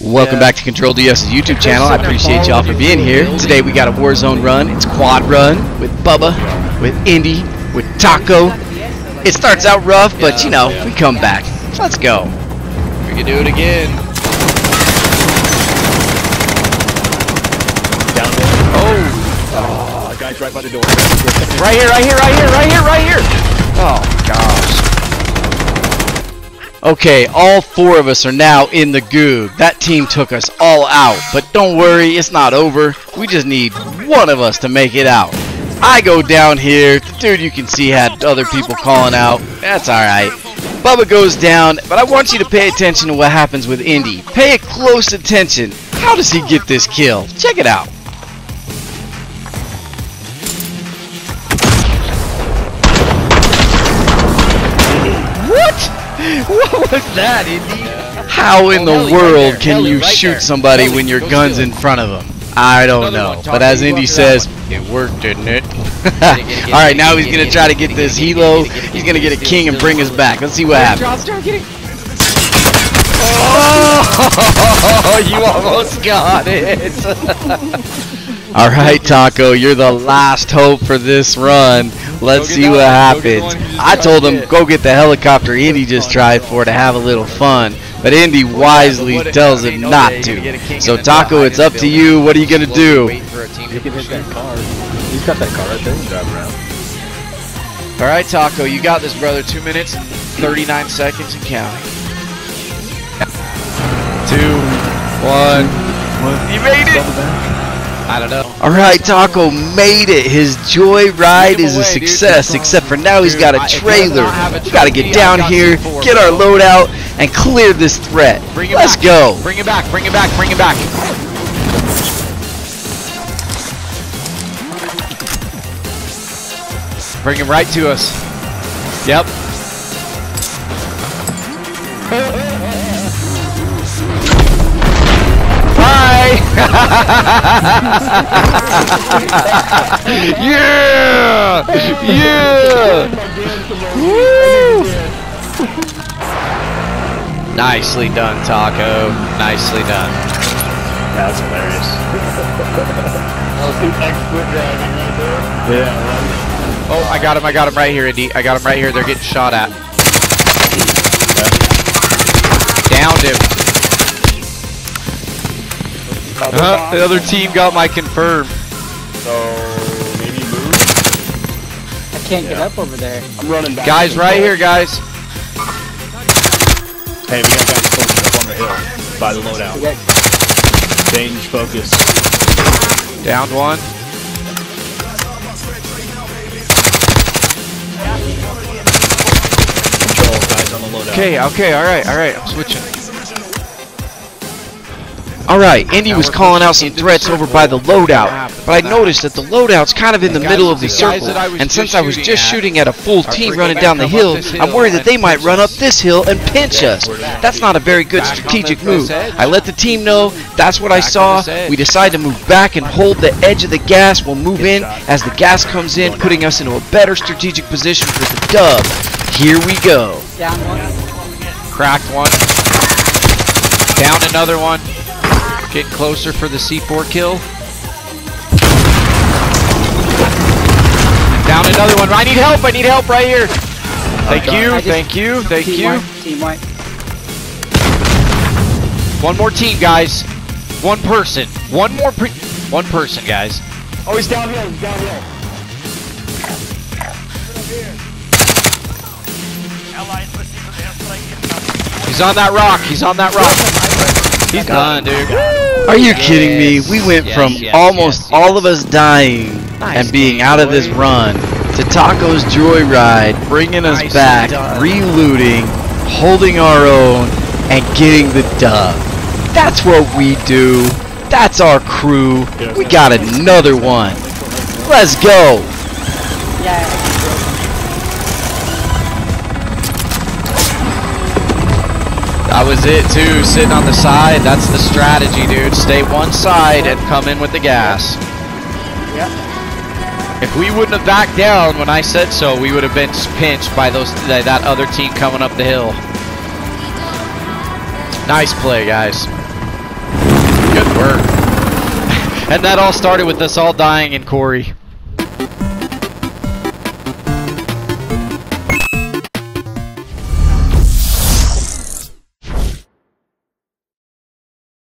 if Welcome uh, back to Control DS's YouTube channel. I appreciate y'all for being here. Today we got a Warzone run. It's quad run with Bubba, with Indy, with Taco. It starts out rough, but you know, we come back. Let's go. We can do it again. Down there. Oh, Oh, guy's right by the door. right here, right here, right here, right here, right here. Oh gosh. Okay, all four of us are now in the goo. That team took us all out, but don't worry, it's not over. We just need one of us to make it out. I go down here. The dude you can see had other people calling out. That's alright. Bubba goes down, but I want you to pay attention to what happens with Indy. Pay close attention. How does he get this kill? Check it out. What was that, Indy? How in the Oh, Ellie right world there. can Ellie you right shoot there. somebody Ellie, when your gun's in front of them? I don't Another know. one, But as Indy go after that says, it worked, didn't it? it, get it, get Alright, now he's gonna try to get get this get it, helo. get it, get it, He's gonna get a king and bring us back. Let's see what happens. Oh, you almost got it. All right, Taco, you're the last hope for this run. Let's see what one. Go get the happens. one you just I told him go get the helicopter Indy just tried for to have a little fun, but Indy wisely tells him not okay, you're gonna get a king to. So Taco, it's up to you. What are you gonna do? wait for a team He to can hit push that in. car. He's got that car right there. He's driving around. All right, Taco, you got this, brother. Two minutes, 39 seconds, and counting. Two, one. You made it. I don't know. All right, Taco made it. His joy ride Give is a away, dude. success, except for now he's Dude, got a I- if he does trailer. We gotta get down here, C4, get our bro. loadout, and clear this threat. Bring Let's back. go. Bring it back. Bring it back. Bring it back. Bring him right to us. Yep. Yeah. Yeah. Woo. Nicely done, Taco. Nicely done. That was hilarious. yeah, right. Oh, I got him. I got him right here, Indy. I got him right here. They're getting shot at. Downed him. Uh, the other team got my confirm. So maybe move. I can't get up over there. I'm running back. Guys, right here, guys. Hey, we got guys focused up on the hill by the loadout. Change focus. Down one. Control guys on the loadout. Okay, okay, all right, all right. I'm switching. All right, Indy Now was calling out some threats over by the loadout, but I noticed that the loadout's kind of in the middle of the circle, that I was and since I was just shooting at a full team running down the hill, I'm worried that they might run up this hill and pinch us. That's not a very good strategic move. I let the team know that's what I saw. We decide to move back and hold the edge of the gas. We'll move in as the gas comes in, putting us into a better strategic position for the dub. Here we go. down one. Cracked one. Down another one. Getting closer for the C4 kill. Down another one. I need help. I need help right here. Thank you. Just- Thank you. Thank team you. White, team white. One more team, guys. One person. One more. Pre- one person, guys. Oh, he's down here. He's down here. He's on that rock. He's on that rock. He's done, dude. Are you kidding me? We went Yes, from yes, almost yes, all of us dying Nice and being out of this run to Taco's Joyride, bringing us Nicely back, done. relooting, holding our own, and getting the dub. That's what we do. That's our crew. We got another one. Let's go. Yeah, That was it too, sitting on the side. That's the strategy, dude. Stay one side and come in with the gas. Yep. If we wouldn't have backed down when I said so, we would have been pinched by those that other team coming up the hill. Nice play, guys. Good work. and that all started with us all dying in Corey.